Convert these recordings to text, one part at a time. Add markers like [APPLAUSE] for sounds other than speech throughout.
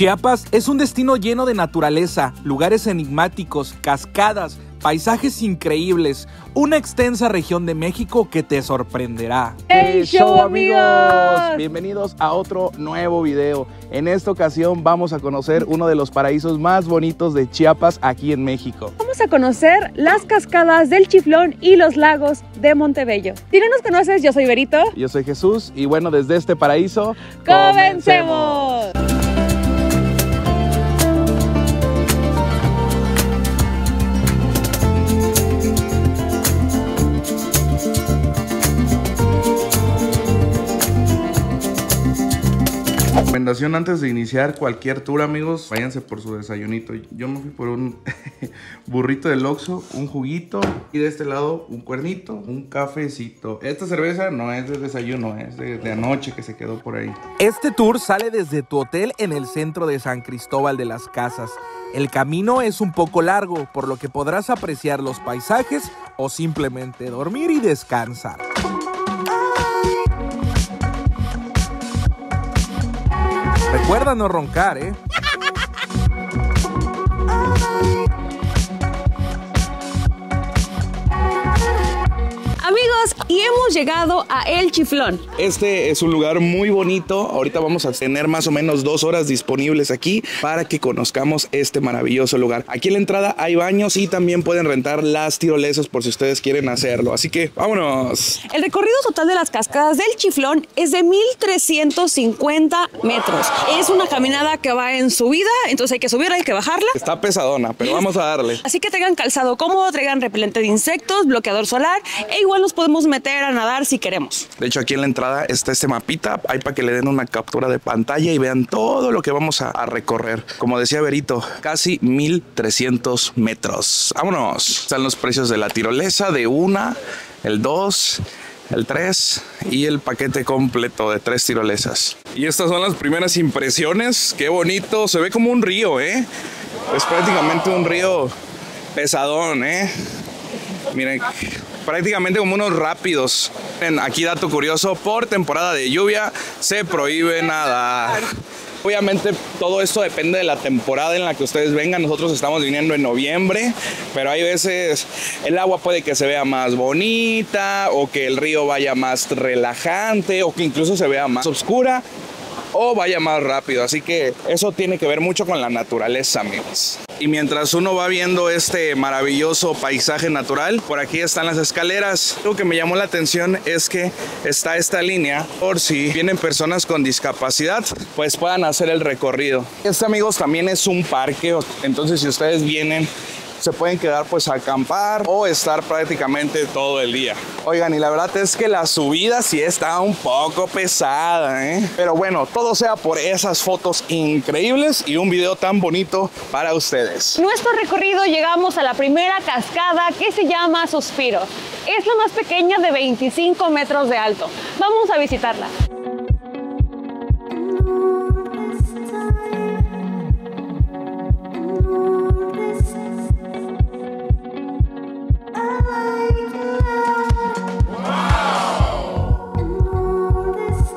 Chiapas es un destino lleno de naturaleza, lugares enigmáticos, cascadas, paisajes increíbles, una extensa región de México que te sorprenderá. ¡Hey show amigos! Bienvenidos a otro nuevo video. En esta ocasión vamos a conocer uno de los paraísos más bonitos de Chiapas aquí en México. Vamos a conocer las cascadas del Chiflón y los lagos de Montebello. Si no nos conoces, yo soy Berito. Yo soy Jesús y bueno, desde este paraíso... ¡Comencemos! Recomendación antes de iniciar cualquier tour, amigos, váyanse por su desayunito. Yo me fui por un [LAUGHS] burrito del Oxxo, un juguito y de este lado un cuernito, un cafecito. Esta cerveza no es de desayuno, es de, de anoche que se quedó por ahí. Este tour sale desde tu hotel en el centro de San Cristóbal de las Casas. El camino es un poco largo, por lo que podrás apreciar los paisajes o simplemente dormir y descansar. Recuerda no roncar, ¿eh? Y hemos llegado a El Chiflón. Este es un lugar muy bonito. Ahorita vamos a tener más o menos dos horas disponibles aquí para que conozcamos este maravilloso lugar. Aquí en la entrada hay baños y también pueden rentar las tirolesas por si ustedes quieren hacerlo. Así que vámonos. El recorrido total de las cascadas del Chiflón es de 1350 metros. Es una caminada que va en subida, entonces hay que subir, hay que bajarla. Está pesadona, pero vamos a darle. Así que traigan calzado cómodo, traigan repelente de insectos, bloqueador solar e igual nos podemos meter a nadar si queremos. De hecho, aquí en la entrada está este mapita. Hay para que le den una captura de pantalla y vean todo lo que vamos a, a recorrer. Como decía Berito, casi 1300 metros. Vámonos. Están los precios de la tirolesa de una, el 2 el 3 y el paquete completo de tres tirolesas. Y estas son las primeras impresiones. Qué bonito, se ve como un río, ¿eh? Es prácticamente un río pesadón, ¿eh? Miren, prácticamente como unos rápidos. Aquí dato curioso, por temporada de lluvia se prohíbe nadar. Obviamente todo esto depende de la temporada en la que ustedes vengan. Nosotros estamos viniendo en noviembre, pero hay veces el agua puede que se vea más bonita o que el río vaya más relajante o que incluso se vea más oscura o vaya más rápido. Así que eso tiene que ver mucho con la naturaleza, amigos. Y mientras uno va viendo este maravilloso paisaje natural, por aquí están las escaleras. Lo que me llamó la atención es que está esta línea por si vienen personas con discapacidad, pues puedan hacer el recorrido. Este, amigos, también es un parque, entonces si ustedes vienen se pueden quedar pues a acampar o estar prácticamente todo el día. Oigan, y la verdad es que la subida sí está un poco pesada, ¿eh? Pero bueno, todo sea por esas fotos increíbles y un video tan bonito para ustedes. Nuestro recorrido llegamos a la primera cascada que se llama Suspiro. Es la más pequeña de 25 metros de alto. Vamos a visitarla.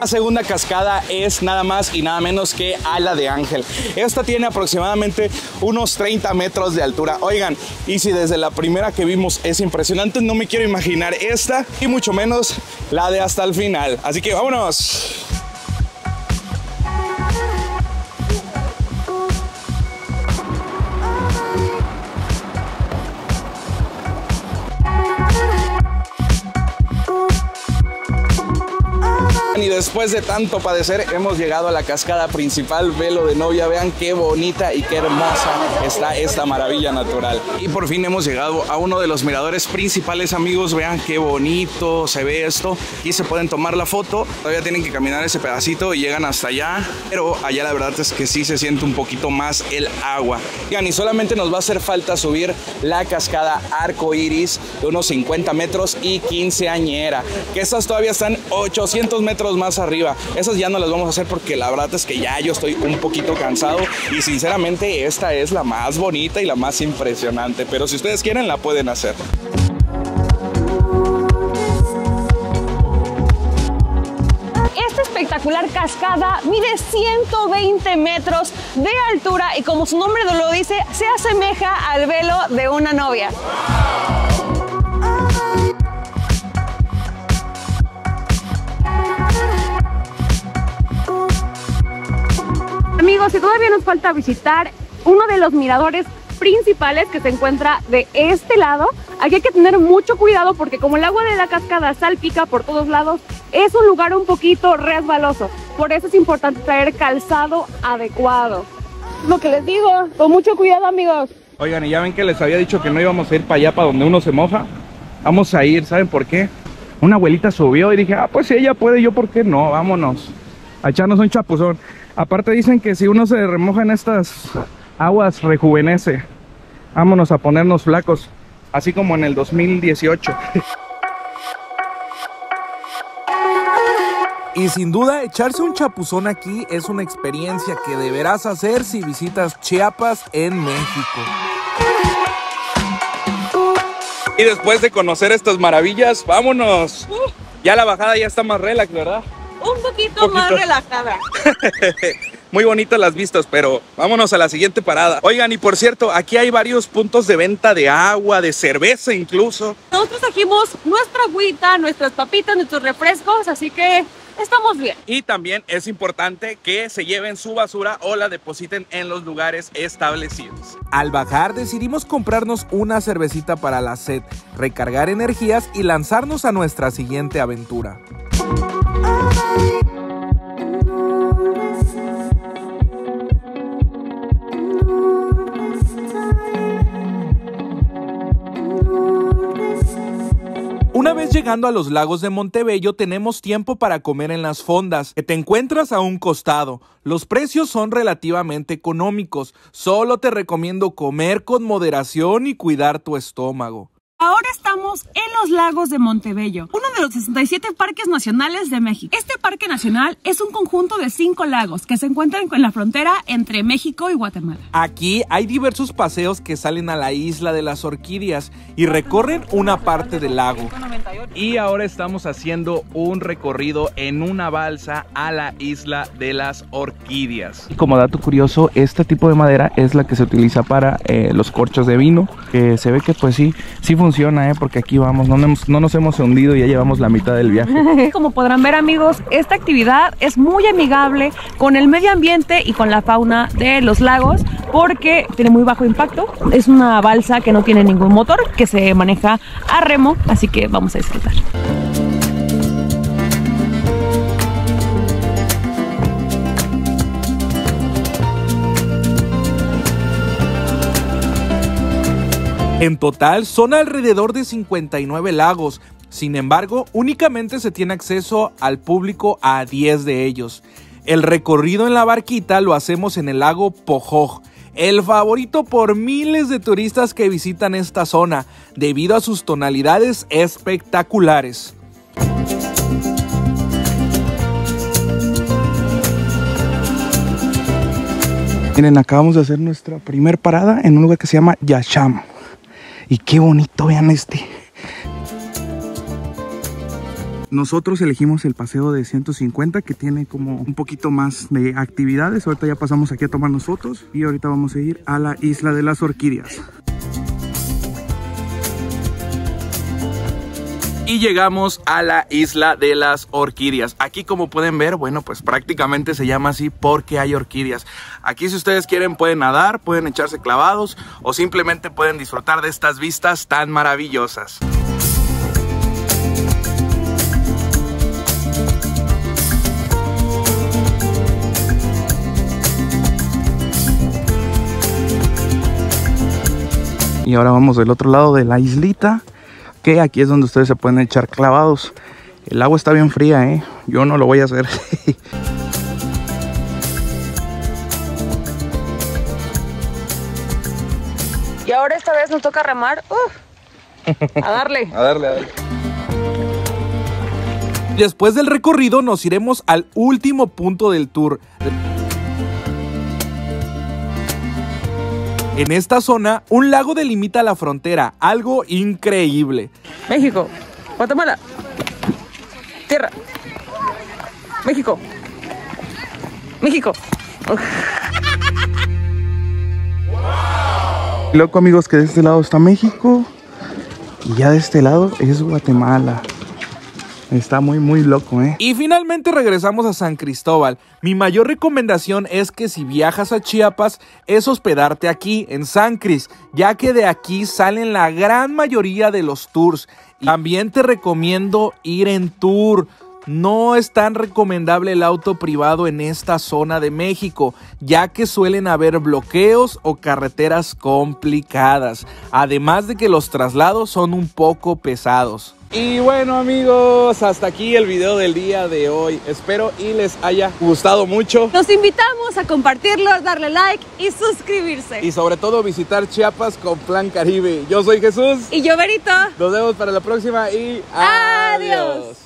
La segunda cascada es nada más y nada menos que Ala de Ángel. Esta tiene aproximadamente unos 30 metros de altura. Oigan, y si desde la primera que vimos es impresionante, no me quiero imaginar esta y mucho menos la de hasta el final. Así que vámonos. Después de tanto padecer, hemos llegado a la cascada principal, velo de novia. Vean qué bonita y qué hermosa está esta maravilla natural. Y por fin hemos llegado a uno de los miradores principales, amigos. Vean qué bonito se ve esto. Aquí se pueden tomar la foto. Todavía tienen que caminar ese pedacito y llegan hasta allá. Pero allá la verdad es que sí se siente un poquito más el agua. Oigan, y solamente nos va a hacer falta subir la cascada Arco Iris de unos 50 metros y 15 añera. Que estas todavía están 800 metros más arriba. Esas ya no las vamos a hacer porque la verdad es que ya yo estoy un poquito cansado y sinceramente esta es la más bonita y la más impresionante. Pero si ustedes quieren la pueden hacer. Este espectacular cascada mide 120 metros de altura y como su nombre lo dice, se asemeja al velo de una novia. Todavía nos falta visitar uno de los miradores principales que se encuentra de este lado. Aquí hay que tener mucho cuidado porque como el agua de la cascada salpica por todos lados, es un lugar un poquito resbaloso. Por eso es importante traer calzado adecuado. Lo que les digo, con mucho cuidado amigos. Oigan, y ya ven que les había dicho que no íbamos a ir para allá, para donde uno se moja. Vamos a ir, ¿saben por qué? Una abuelita subió y dije, ah, pues si ella puede, yo por qué no, vámonos. A echarnos un chapuzón. Aparte dicen que si uno se remoja en estas aguas rejuvenece. Vámonos a ponernos flacos, así como en el 2018. Y sin duda, echarse un chapuzón aquí es una experiencia que deberás hacer si visitas Chiapas en México. Y después de conocer estas maravillas, vámonos. Ya la bajada ya está más relax, ¿verdad? Un poquito, más relajada. [LAUGHS] Muy bonitas las vistas, pero vámonos a la siguiente parada. Oigan, y por cierto, aquí hay varios puntos de venta de agua, de cerveza incluso. Nosotros trajimos nuestra agüita, nuestras papitas, nuestros refrescos, así que estamos bien. Y también es importante que se lleven su basura o la depositen en los lugares establecidos. Al bajar decidimos comprarnos una cervecita para la sed, recargar energías y lanzarnos a nuestra siguiente aventura. Llegando a los lagos de Montebello tenemos tiempo para comer en las fondas, que te encuentras a un costado. Los precios son relativamente económicos, solo te recomiendo comer con moderación y cuidar tu estómago. Ahora estamos en los lagos de Montebello, uno de los 67 parques nacionales de México. Este parque nacional es un conjunto de cinco lagos que se encuentran en la frontera entre México y Guatemala. Aquí hay diversos paseos que salen a la isla de las orquídeas y recorren una parte del lago. Y ahora estamos haciendo un recorrido en una balsa a la isla de las orquídeas. Y como dato curioso, este tipo de madera es la que se utiliza para eh, los corchos de vino. Que se ve que pues sí, sí funciona ¿eh? porque aquí vamos, no no nos hemos hundido y ya llevamos la mitad del viaje. [LAUGHS] Como podrán ver amigos, esta actividad es muy amigable con el medio ambiente y con la fauna de los lagos porque tiene muy bajo impacto. Es una balsa que no tiene ningún motor, que se maneja a remo, así que vamos a disfrutar. En total son alrededor de 59 lagos, sin embargo únicamente se tiene acceso al público a 10 de ellos. El recorrido en la barquita lo hacemos en el lago Pojoj, el favorito por miles de turistas que visitan esta zona debido a sus tonalidades espectaculares. Miren, acabamos de hacer nuestra primera parada en un lugar que se llama Yasham. Y qué bonito, vean este. Nosotros elegimos el paseo de 150 que tiene como un poquito más de actividades. Ahorita ya pasamos aquí a tomarnos fotos y ahorita vamos a ir a la isla de las orquídeas. Y llegamos a la isla de las orquídeas. Aquí como pueden ver, bueno, pues prácticamente se llama así porque hay orquídeas. Aquí si ustedes quieren pueden nadar, pueden echarse clavados o simplemente pueden disfrutar de estas vistas tan maravillosas. Y ahora vamos del otro lado de la islita que aquí es donde ustedes se pueden echar clavados. El agua está bien fría, ¿eh? Yo no lo voy a hacer. [LAUGHS] y ahora esta vez nos toca remar. a darle. [LAUGHS] a darle, a darle. Después del recorrido nos iremos al último punto del tour. En esta zona, un lago delimita la frontera, algo increíble. México, Guatemala, tierra, México, México. Loco amigos que de este lado está México y ya de este lado es Guatemala. Está muy muy loco, ¿eh? Y finalmente regresamos a San Cristóbal. Mi mayor recomendación es que si viajas a Chiapas es hospedarte aquí en San Cris, ya que de aquí salen la gran mayoría de los tours. También te recomiendo ir en tour. No es tan recomendable el auto privado en esta zona de México, ya que suelen haber bloqueos o carreteras complicadas, además de que los traslados son un poco pesados. Y bueno amigos, hasta aquí el video del día de hoy. Espero y les haya gustado mucho. Los invitamos a compartirlo, darle like y suscribirse. Y sobre todo visitar Chiapas con Plan Caribe. Yo soy Jesús. Y yo, Verito. Nos vemos para la próxima y adiós.